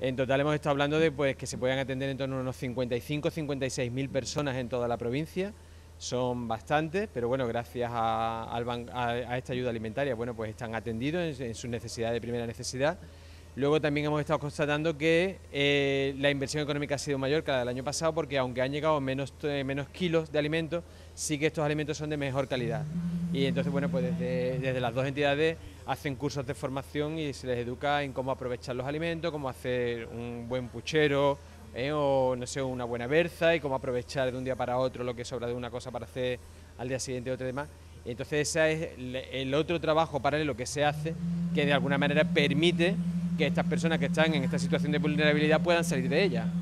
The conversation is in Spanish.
En total hemos estado hablando de pues, que se puedan atender en torno a unos 55 56 mil personas en toda la provincia. Son bastantes, pero bueno, gracias a, esta ayuda alimentaria, bueno, pues están atendidos en, sus necesidades de primera necesidad. Luego también hemos estado constatando que eh, la inversión económica ha sido mayor que la del año pasado porque aunque han llegado menos, eh, menos kilos de alimentos, sí que estos alimentos son de mejor calidad. Y entonces, bueno, pues desde, desde las dos entidades hacen cursos de formación y se les educa en cómo aprovechar los alimentos, cómo hacer un buen puchero eh, o no sé, una buena berza y cómo aprovechar de un día para otro lo que sobra de una cosa para hacer al día siguiente otro demás. Entonces ese es el otro trabajo paralelo que se hace que de alguna manera permite que estas personas que están en esta situación de vulnerabilidad puedan salir de ella.